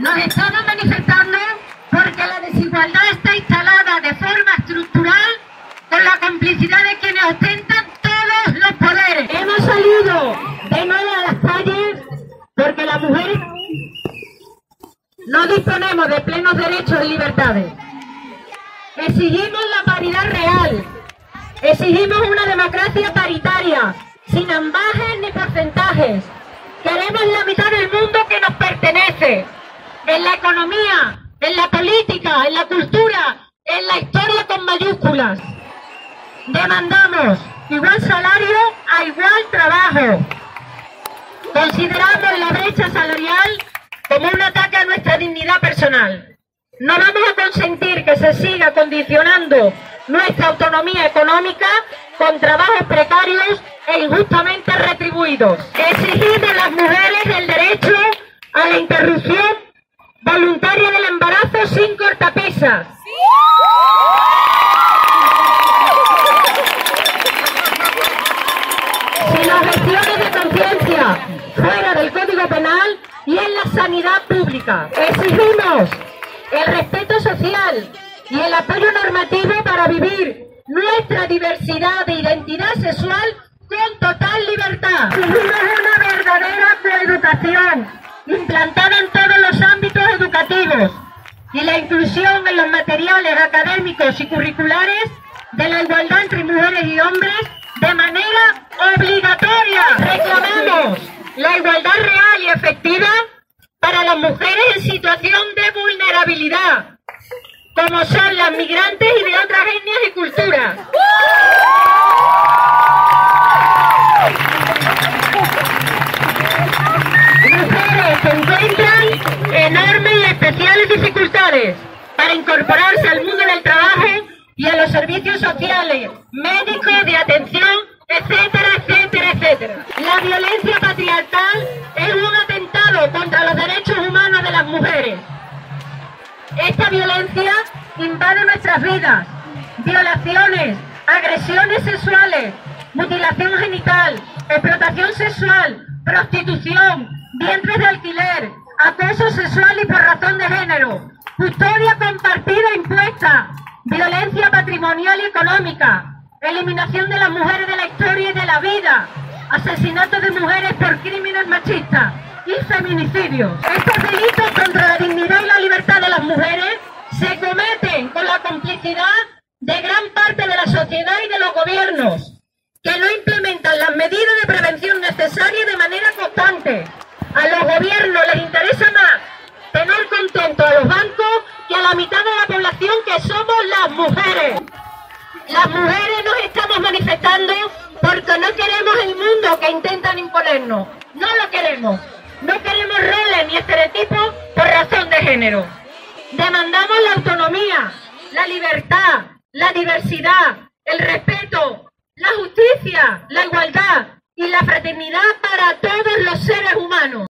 Nos estamos manifestando porque la desigualdad está instalada de forma estructural con la complicidad de quienes ostentan todos los poderes. Hemos salido de nuevo a las calles porque las mujeres no disponemos de plenos derechos y libertades. Exigimos la paridad real. Exigimos una democracia paritaria, sin ambajes ni porcentajes. Queremos la mitad del mundo que nos pertenece. En la economía, en la política, en la cultura, en la historia con mayúsculas. Demandamos igual salario a igual trabajo. Consideramos la brecha salarial como un ataque a nuestra dignidad personal. No vamos a consentir que se siga condicionando nuestra autonomía económica con trabajos precarios e injustamente retribuidos. Exigimos a las mujeres el derecho a la interrupción voluntaria del embarazo sin cortapisas. Sin objeciones de conciencia, fuera del Código Penal y en la sanidad pública. Exigimos el respeto social y el apoyo normativo para vivir nuestra diversidad de identidad sexual con total libertad. Exigimos una verdadera coeducación implantada en todos los ámbitos educativos y la inclusión en los materiales académicos y curriculares de la igualdad entre mujeres y hombres de manera obligatoria. Reclamamos la igualdad real y efectiva para las mujeres en situación de vulnerabilidad, como son las migrantes y de otras etnias y culturas. Especiales dificultades para incorporarse al mundo del trabajo y a los servicios sociales, médicos, de atención, etcétera, etcétera, etcétera. La violencia patriarcal es un atentado contra los derechos humanos de las mujeres. Esta violencia invade nuestras vidas. Violaciones, agresiones sexuales, mutilación genital, explotación sexual, prostitución, vientres de alquiler, acoso sexual y por razón de género, custodia compartida impuesta, violencia patrimonial y económica, eliminación de las mujeres de la historia y de la vida, asesinato de mujeres por crímenes machistas y feminicidios. Estos delitos contra la dignidad y la libertad de las mujeres se cometen con la complicidad de gran parte de la sociedad y de los gobiernos, que no implementan 100% a los bancos y a la mitad de la población que somos las mujeres. Las mujeres nos estamos manifestando porque no queremos el mundo que intentan imponernos. No lo queremos. No queremos roles ni estereotipos por razón de género. Demandamos la autonomía, la libertad, la diversidad, el respeto, la justicia, la igualdad y la fraternidad para todos los seres humanos.